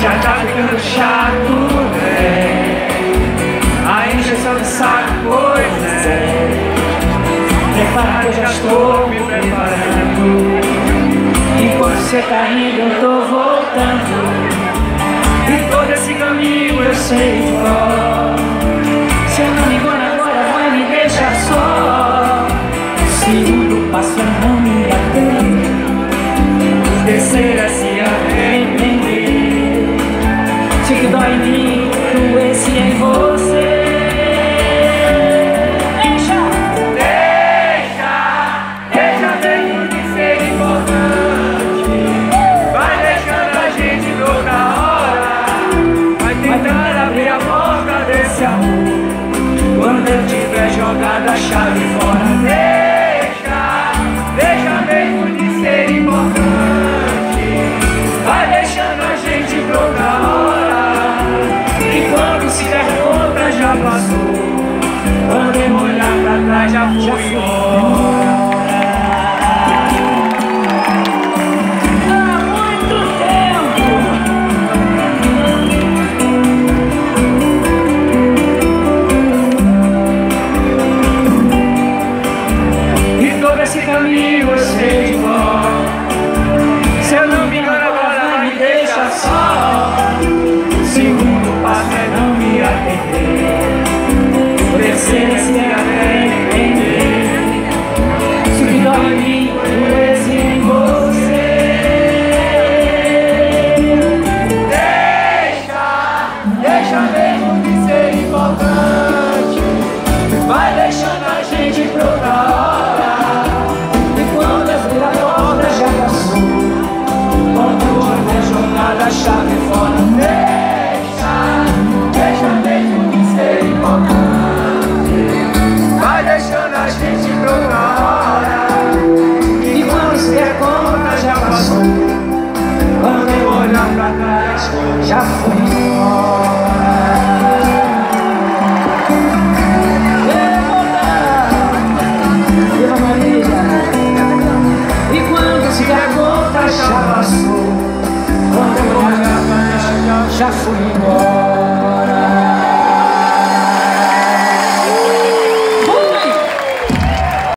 Já tá ficando chato, né? A injeção de saco, pois é. Preparado, já estou me preparando. Enquanto você tá rindo, eu tô voltando. E todo esse caminho eu sei só. Se eu não me engano agora, vai me deixar só. Segundo passo, eu não me atendo. essa. Eu tiver jogado a chave fora, deixa, deixa mesmo de ser importante. Vai deixando a gente toda hora. E quando se der conta, já passou. Quando eu olhar pra trás, já fui embora. Deixa mesmo de ser importante. Vai deixando a gente outra hora E quando abrir a porta já passou Quando a chave fora Deixa, deixa mesmo de ser importante. Vai deixando a gente outra hora E quando se der já passou Quando eu olhar pra trás já fui embora